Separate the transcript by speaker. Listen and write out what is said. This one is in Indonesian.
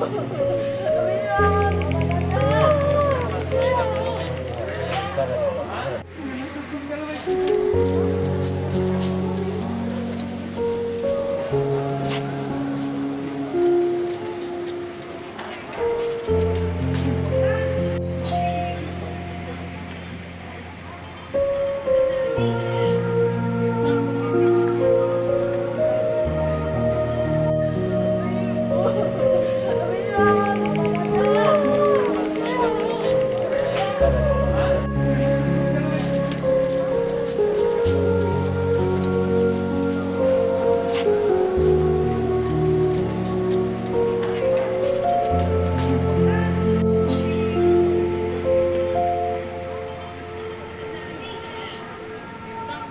Speaker 1: Oh, Ah, you.